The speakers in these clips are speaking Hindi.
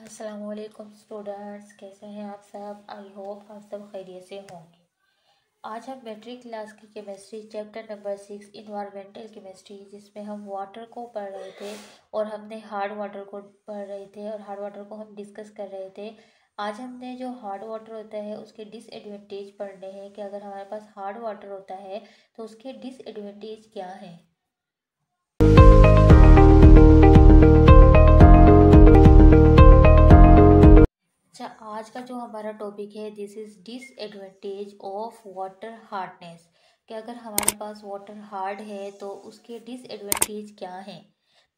असलकुम स्टूडेंट्स, कैसे हैं आप सब? आई होप आप सब खैरियत से होंगे। आज हम मैट्रिक क्लास की chemistry, chapter number six environmental chemistry जिसमें हम वाटर को पढ़ रहे थे और हमने हार्ड वाटर को पढ़ रहे थे और हार्ड वाटर को हम डिस्कस कर रहे थे। आज हमने जो हार्ड वाटर होता है, उसके डिसएडवेंटेज पढ़ने हैं कि अगर हमारे पास हार्ड वाटर होता है तो उसके डिसएडवांटेज क्या हैं? अच्छा आज का जो हमारा टॉपिक है this is disadvantage of water hardness कि अगर हमारे पास वाटर हार्ड है तो उसके डिसएडवांटेज क्या हैं?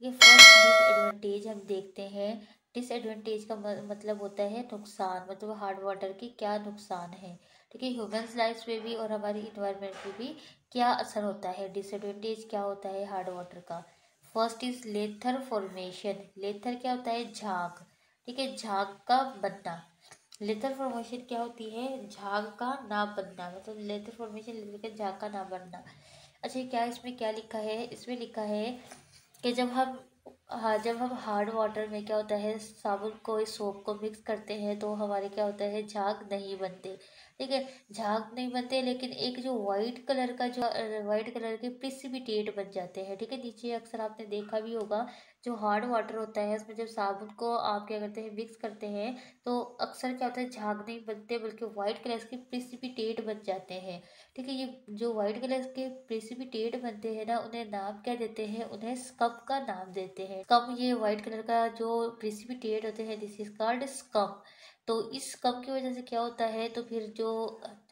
ये फ़र्स्ट डिसएडवांटेज हम देखते हैं। डिसएडवांटेज का मतलब होता है नुकसान मतलब हार्ड वाटर की क्या नुकसान है? ठीक है ह्यूमन्स लाइफ में भी और हमारी इन्वायरमेंट में भी क्या असर होता है? डिसएडवांटेज क्या होता है हार्ड वाटर का? First is lather formation lather क्या होता है? झाग। ठीक है, झाग का बनना लेथर फॉर्मेशन क्या होती है? झाग का ना बनना मतलब लेथर फॉर्मेशन लेथर के झाग का ना बनना अच्छा क्या इसमें क्या लिखा है? इसमें लिखा है कि जब हम हाँ जब हम हार्ड वाटर में क्या होता है, साबुन को इस सोप को मिक्स करते हैं तो हमारे क्या होता है? झाग नहीं बनते। ठीक है, झाग नहीं बनते, लेकिन एक जो वाइट कलर का जो वाइट कलर के प्रिसिपिटेट बन जाते हैं। ठीक है, नीचे अक्सर आपने देखा भी होगा जो हार्ड वाटर होता है, उसमें जब साबुन को आप क्या करते हैं मिक्स करते हैं तो अक्सर क्या होता है, झाग नहीं बनते, बल्कि वाइट कलर के प्रिसिपिटेट बन जाते हैं। ठीक है, ये जो वाइट कलर के प्रिसिपिटेट बनते हैं ना, उन्हें नाम क्या देते हैं? उन्हें स्कम का नाम देते हैं। स्कम ये वाइट कलर का जो प्रिसिपिटेट होते हैं दिस इज़ कॉल्ड स्कम तो इस कम की वजह से क्या होता है तो फिर जो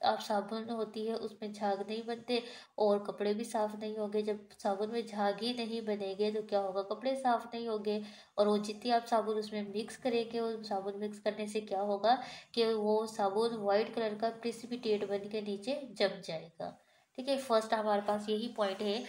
आप साबुन होती है, उसमें झाग नहीं बनते और कपड़े भी साफ़ नहीं होंगे। जब साबुन में झाग ही नहीं बनेंगे तो क्या होगा? कपड़े साफ़ नहीं होंगे और वो जितनी आप साबुन उसमें मिक्स करेंगे वो साबुन मिक्स करने से क्या होगा कि वो साबुन वाइट कलर का प्रिसिपिटेट बन के नीचे जम जाएगा। ठीक है फ़र्स्ट हमारे पास यही पॉइंट है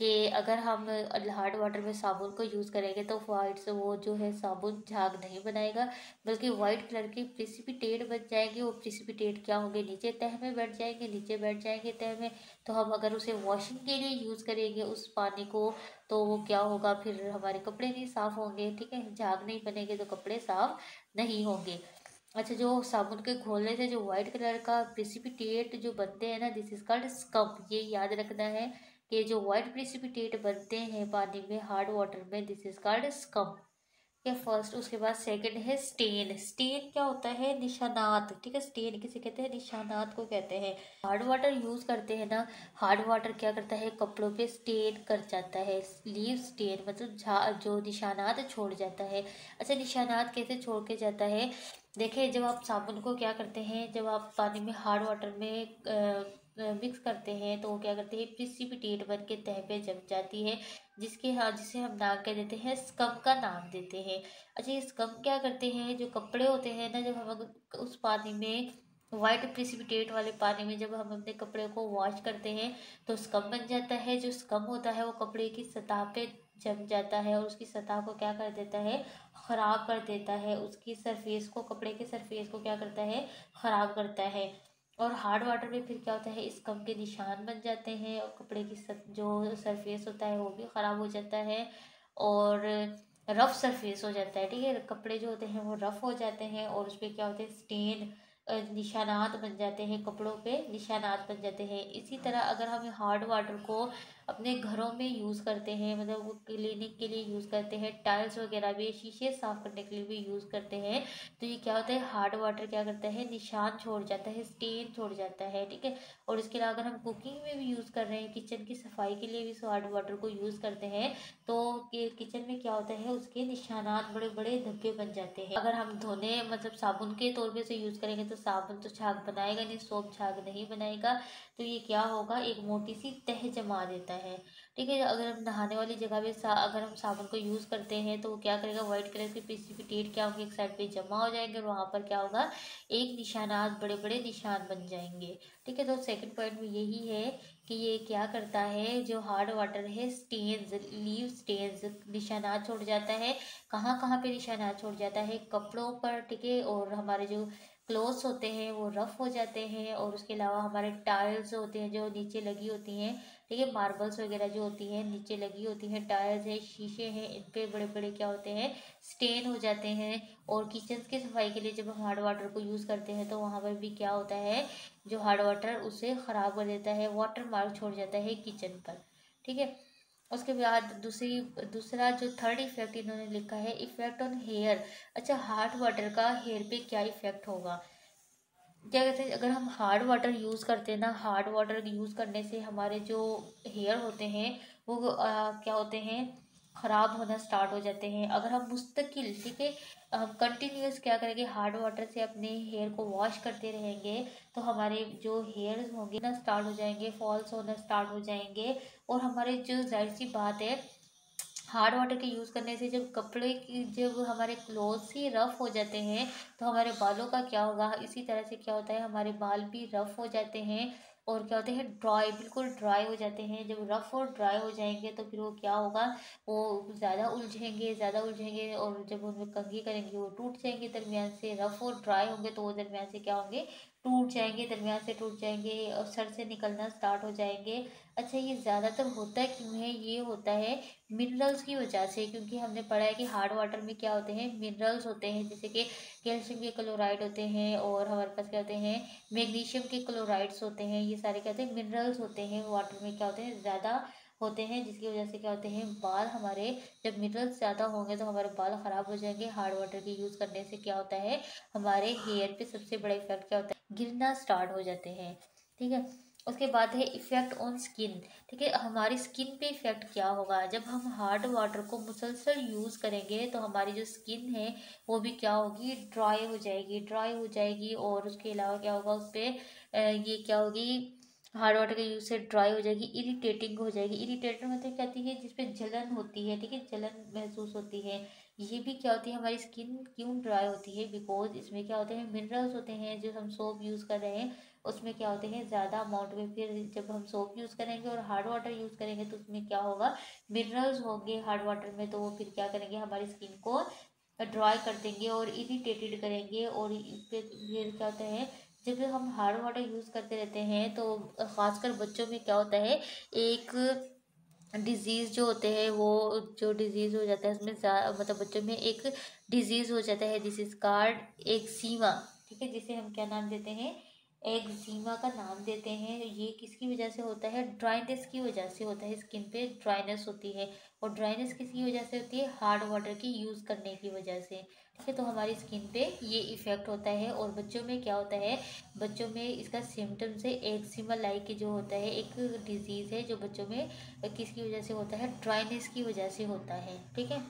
कि अगर हम हार्ड वाटर में साबुन को यूज़ करेंगे तो वाइट से वो जो है साबुन झाग नहीं बनाएगा, बल्कि वाइट कलर की प्रिसिपिटेट बन जाएँगे। वो प्रिसिपिटेट क्या होंगे? नीचे तह में बैठ जाएँगे, नीचे बैठ जाएँगे तह में। तो हम अगर उसे वॉशिंग के लिए यूज़ करेंगे उस पानी को तो वो क्या होगा? फिर हमारे कपड़े नहीं साफ़ होंगे, ठीक है? झाग नहीं बनेंगे तो कपड़े साफ़ नहीं होंगे। अच्छा जो साबुन के घोलने से जो वाइट कलर का प्रिसिपिटेट जो बनते हैं ना दिस इज़ कॉल्ड स्कम्प ये याद रखना है। कि जो वाइट प्रिसिपिटेट बनते हैं पानी में हार्ड वाटर में दिस इज़ कॉल्ड स्कम ये फ़र्स्ट उसके बाद सेकंड है स्टेन स्टेन क्या होता है? निशानात. ठीक है स्टेन किसे कहते हैं? निशानात को कहते हैं. हार्ड वाटर यूज़ करते हैं ना हार्ड वाटर क्या करता है? कपड़ों पे स्टेन कर जाता है. लीव स्टेन मतलब जो निशानात छोड़ जाता है. अच्छा निशानात कैसे छोड़ के जाता है? देखिए जब आप साबुन को क्या करते हैं? जब आप पानी में हार्ड वाटर में मिक्स करते हैं तो क्या करते हैं प्रिसिपिटेट बन के तह पे जम जाती है, जिसके हाँ जिसे हम नाम क्या देते हैं स्कम का नाम देते हैं। अच्छा ये स्कम क्या करते हैं, जो कपड़े होते हैं ना, जब हम उस पानी में वाइट प्रिसिपिटेट वाले पानी में जब हम अपने कपड़े को वॉश करते हैं तो स्कम बन जाता है, जो स्कम होता है, वो कपड़े की सतह पे जम जाता है और उसकी सतह को क्या कर देता है, ख़राब कर देता है। उसकी सरफेस को, कपड़े के सरफेस को क्या करता है, ख़राब करता है। और हार्ड वाटर में फिर क्या होता है, इस कम के निशान बन जाते हैं और कपड़े की जो सरफेस होता है वो भी ख़राब हो जाता है और रफ़ सरफेस हो जाता है, ठीक है? कपड़े जो होते हैं वो रफ़ हो जाते हैं और उस पर क्या होते हैं स्टेन निशानात बन जाते हैं कपड़ों पे, निशानात बन जाते हैं। इसी तरह अगर हम हार्ड वाटर को अपने घरों में यूज़ करते हैं मतलब वो क्लीनिक के लिए यूज़ करते हैं, टाइल्स वगैरह भी शीशे साफ़ करने के लिए भी यूज़ करते हैं तो ये क्या होता है, हार्ड वाटर क्या करता है, निशान छोड़ जाता है, स्टेन छोड़ जाता है, ठीक है? और इसके अलावा अगर हम कुकिंग में भी यूज़ कर रहे हैं, किचन की सफ़ाई के लिए भी हार्ड वाटर को यूज़ करते हैं तो किचन में क्या होता है, उसके निशानात बड़े बड़े धब्बे बन जाते हैं। अगर हम धोने मतलब साबुन के तौर पर से यूज़ करेंगे तो साबुन तो छाग बनाएगा नहीं, सोप छाग नहीं बनाएगा तो ये क्या होगा? एक मोटी सी तह जमा देता है। ठीक है, अगर हम नहाने वाली जगह पे अगर हम साबुन को यूज़ करते हैं तो वो क्या करेगा? वाइट कलर के प्रिसिपिटेट क्या होंगे? एक साइड पे जमा हो जाएँगे और वहाँ पर क्या होगा? एक निशानात बड़े बड़े निशान बन जाएँगे। ठीक है तो सेकंड पॉइंट में यही है कि ये क्या करता है? जो हार्ड वाटर है स्टेन्स लीव स्टेन्स निशानात छोड़ जाता है। कहाँ कहाँ पे निशानात छोड़ जाता है? कपड़ों पर, ठीक है, और हमारे जो क्लोथ्स होते हैं, वो रफ़ हो जाते हैं और उसके अलावा हमारे टाइल्स होते हैं जो नीचे लगी होती हैं। ठीक है मार्बल्स वगैरह जो होती हैं, नीचे लगी होती हैं टायर्स हैं, शीशे हैं, इन पर बड़े बड़े क्या होते हैं, स्टेन हो जाते हैं और किचन की सफ़ाई के लिए जब हम हार्ड वाटर को यूज़ करते हैं तो वहाँ पर भी क्या होता है, जो हार्ड वाटर उसे ख़राब कर देता है, वाटर मार्क छोड़ जाता है किचन पर। ठीक है? उसके बाद दूसरी दूसरा जो थर्ड इफ़ेक्ट इन्होंने लिखा है इफ़ेक्ट ऑन हेयर अच्छा हार्ड वाटर का हेयर पे क्या इफ़ेक्ट होगा? क्या कहते हैं अगर हम हार्ड वाटर यूज़ करते हैं ना हार्ड वाटर यूज़ करने से हमारे जो हेयर होते हैं वो आ, क्या होते हैं? ख़राब होना स्टार्ट हो जाते हैं। अगर हम मुस्तकिल ठीक है कंटिन्यूस क्या करेंगे? हार्ड वाटर से अपने हेयर को वॉश करते रहेंगे तो हमारे जो हेयर्स होंगे ना स्टार्ट हो जाएँगे फॉल्स होना स्टार्ट हो जाएँगे। और हमारे जो ज़ाहिर सी बात है हार्ड वाटर के यूज़ करने से जब कपड़े की, जब हमारे क्लोथ्स ही रफ़ हो जाते हैं तो हमारे बालों का क्या होगा? इसी तरह से क्या होता है? हमारे बाल भी रफ़ हो जाते हैं। और क्या होते हैं ड्राई बिल्कुल ड्राई हो जाते हैं। जब रफ़ और ड्राई हो जाएँगे तो फिर वो क्या होगा, वो ज़्यादा उलझेंगे ज़्यादा उलझेंगे और जब उनमें कंघी करेंगे, वो टूट जाएँगे, दरमियान से रफ़ और ड्राई होंगे तो वो दरमियान से क्या होंगे टूट जाएँगे, दरमियान से टूट जाएँगे और सर से निकलना स्टार्ट हो जाएँगे। अच्छा ये ज़्यादातर होता क्यों है? ये होता है मिनरल्स की वजह से, क्योंकि हमने पढ़ा है कि हार्ड वाटर में क्या होते हैं? मिनरल्स होते हैं, जैसे कि कैल्शियम के क्लोराइड होते हैं और हमारे पास क्या होते हैं? मैग्नीशियम के क्लोराइड्स होते हैं, ये सारे क्या होते हैं? मिनरल्स होते हैं वाटर में क्या होते हैं? ज़्यादा होते हैं, जिसकी वजह से क्या होते हैं, बाल हमारे जब मिनरल्स ज़्यादा होंगे तो हमारे बाल ख़राब हो जाएँगे। हार्ड वाटर के यूज़ करने से क्या होता है, हमारे हेयर पे सबसे बड़ा इफ़ेक्ट क्या होता है, गिरना स्टार्ट हो जाते हैं। ठीक है? उसके बाद है इफ़ेक्ट ऑन स्किन ठीक है? हमारी स्किन पे इफ़ेक्ट क्या होगा? जब हम हार्ड वाटर को मुसलसल यूज़ करेंगे तो हमारी जो स्किन है, वो भी क्या होगी? ड्राई हो जाएगी ड्राई हो जाएगी, और उसके अलावा क्या होगा उस पर ये क्या होगी? हार्ड वाटर के यूज़ से ड्राई हो जाएगी इरिटेटिंग हो जाएगी। इरिटेटिंग मतलब क्या होती है? जिसपे जलन होती है, ठीक है? जलन महसूस होती है। ये भी क्या होती है? हमारी स्किन क्यों ड्राई होती है? बिकॉज़ इसमें क्या होते हैं? मिनरल्स होते हैं जो हम सोप यूज़ कर रहे हैं। उसमें क्या होते हैं? ज़्यादा अमाउंट में। फिर जब हम सोप यूज़ करेंगे और हार्ड वाटर यूज़ करेंगे तो उसमें क्या होगा? मिनरल्स होंगे हार्ड वाटर में तो वो फिर क्या करेंगे? हमारी स्किन को ड्राई कर देंगे और इरीटेटेड करेंगे। और फिर क्या होता है? जब हम हार्ड वाटर यूज़ करते रहते हैं तो ख़ासकर बच्चों में क्या होता है, एक डिज़ीज़ जो होते हैं, वो जो डिज़ीज़ हो जाता है, उसमें मतलब बच्चों में एक डिज़ीज़ हो जाता है दिस इज़ कार्ड, एक सीमा, ठीक है, जिसे हम क्या नाम देते हैं? एक्जिमा का नाम देते हैं। ये किसकी वजह से होता है? ड्राइनेस की वजह से होता है। स्किन पे ड्राइनेस होती है और ड्राइनेस किसकी वजह से होती है? हार्ड वाटर की यूज़ करने की वजह से। ठीक है तो हमारी स्किन पे ये इफ़ेक्ट होता है और बच्चों में क्या होता है? बच्चों में इसका सिम्टम्स है एक्जिमा लाइक जो होता है, एक डिज़ीज़ है जो बच्चों में किसकी वजह से होता है? ड्राइनेस की वजह से होता है। ठीक है?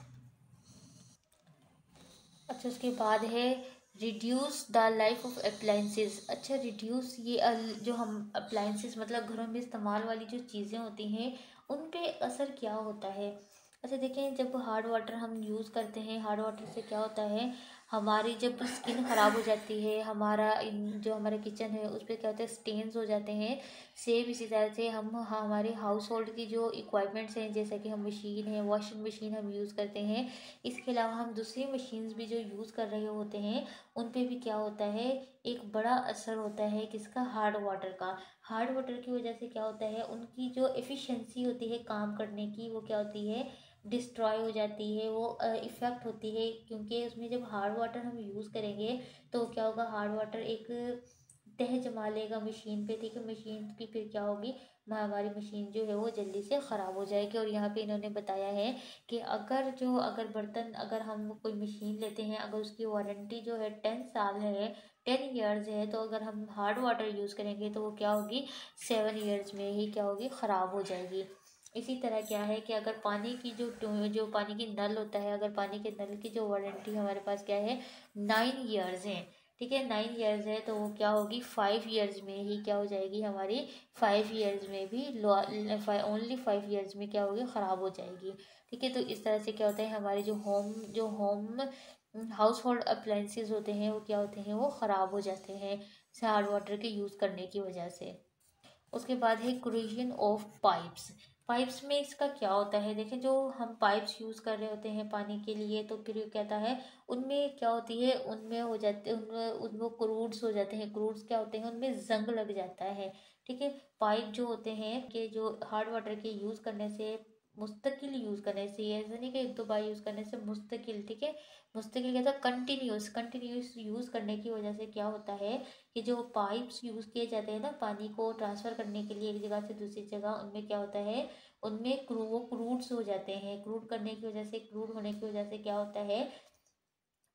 अच्छा उसके बाद है reduce the life of appliances अच्छा रिड्यूस ये जो हम अप्लाइंसेस मतलब घरों में इस्तेमाल वाली जो चीज़ें होती हैं, उन पे असर क्या होता है? अच्छा देखें, जब हार्ड वाटर हम यूज़ करते हैं हार्ड वाटर से क्या होता है? हमारी जब स्किन ख़राब हो जाती है, हमारा जो हमारा किचन है उस पर क्या होता है स्टेन्स हो जाते हैं। सेम इसी तरह से हम, हमारे हाउस होल्ड की जो इक्वाइपमेंट्स हैं, जैसे कि हम मशीन है वॉशिंग मशीन हम यूज़ करते हैं। इसके अलावा हम दूसरी मशीन्स भी जो यूज़ कर रहे होते हैं उन पर भी क्या होता है, एक बड़ा असर होता है किसका? हार्ड वाटर का। हार्ड वाटर की वजह से क्या होता है, उनकी जो एफिशिएंसी होती है काम करने की, वो क्या होती है डिस्ट्रॉय हो जाती है, वो इफ़ेक्ट होती है, क्योंकि उसमें जब हार्ड वाटर हम यूज़ करेंगे तो क्या होगा हार्ड वाटर एक तह जमा लेगा मशीन पे, ठीक है? मशीन की फिर क्या होगी? हमारी मशीन जो है, वो जल्दी से ख़राब हो जाएगी। और यहाँ पे इन्होंने बताया है कि अगर जो, अगर बर्तन, अगर हम कोई मशीन लेते हैं, अगर उसकी वारंटी जो है टेन साल है टेन ईयर्स है तो अगर हम हार्ड वाटर यूज़ करेंगे तो वो क्या होगी? सेवन ईयर्स में ही क्या होगी? ख़राब हो जाएगी। इसी तरह क्या है कि अगर पानी की जो जो पानी की नल होता है, अगर पानी के नल की जो वारंटी हमारे पास क्या है? नाइन ईयर्स हैं। ठीक है नाइन ईयर्स है तो वो क्या होगी? फाइव ईयर्स में ही क्या हो जाएगी हमारी? फाइव ईयर्स में भी ओनली फाइव ईयर्स में क्या होगी? ख़राब हो जाएगी। ठीक है तो इस तरह से क्या होता है? हमारे जो होम जो होम हाउस होल्ड अप्लाइंसेज होते हैं, वो क्या होते हैं? वो ख़राब हो जाते हैं। हार्ड वाटर के यूज़ करने की वजह से। उसके बाद है क्रोजन ऑफ़ पाइप्स पाइप्स में इसका क्या होता है? देखें, जो हम पाइप्स यूज़ कर रहे होते हैं पानी के लिए तो फिर कहता है, उनमें क्या होती है? उनमें हो जाते, उनमें उनमें क्रूड्स हो जाते हैं। क्रूड्स क्या होते हैं? उनमें जंग लग जाता है, ठीक है? पाइप जो होते हैं, कि जो हार्ड वाटर के यूज़ करने से मुस्तकिल यूज़ करने से ऐसा नहीं कि एक दो बार यूज़ करने से मुस्तकिल, ठीक है? मुस्तकिल कहता है कंटिन्यूस कंटिन्यूस यूज़ करने की वजह से क्या होता है कि जो पाइप्स यूज़ किए जाते हैं ना, पानी को ट्रांसफ़र करने के लिए एक जगह से दूसरी जगह, उनमें क्या होता है? उनमें क्रू वो क्रूड्स हो जाते हैं। क्रूड करने की वजह से क्रूड होने की वजह से क्या होता है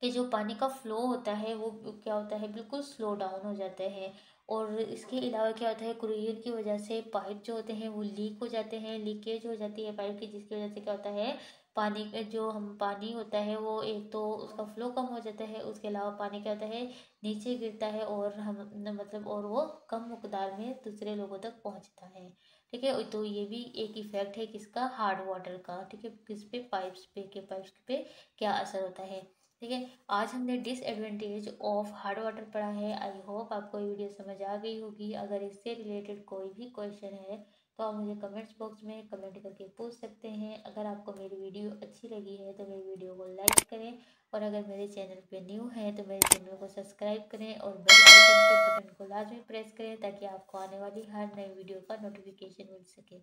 कि जो पानी का फ्लो होता है, वो क्या होता है? बिल्कुल स्लो डाउन हो जाता हैं। और इसके अलावा क्या होता है क्रूजन की वजह से पाइप जो होते हैं वो लीक हो जाते हैं, लीकेज हो जाती है पाइप की, जिसकी वजह से क्या होता है, पानी जो हम, पानी होता है वो एक तो उसका फ्लो कम हो जाता है, उसके अलावा पानी क्या होता है, नीचे गिरता है और हम मतलब और वो कम मकदार में दूसरे लोगों तक पहुँचता है। ठीक है तो ये भी एक इफ़ेक्ट है किसका, हार्ड वाटर का। ठीक है, किस पे, पाइप्स पे, के पाइप्स पे क्या असर होता है। ठीक है आज हमने डिसएडवांटेज ऑफ़ हार्ड वाटर पढ़ा है। आई होप आपको ये वीडियो समझ आ गई होगी। अगर इससे रिलेटेड कोई भी क्वेश्चन है तो आप मुझे कमेंट्स बॉक्स में कमेंट करके पूछ सकते हैं। अगर आपको मेरी वीडियो अच्छी लगी है तो मेरी वीडियो को लाइक करें। और अगर मेरे चैनल पे न्यू है तो मेरे चैनल को सब्सक्राइब करें और बेल आइकन के बटन को लाजमी प्रेस करें, ताकि आपको आने वाली हर नई वीडियो का नोटिफिकेशन मिल सके।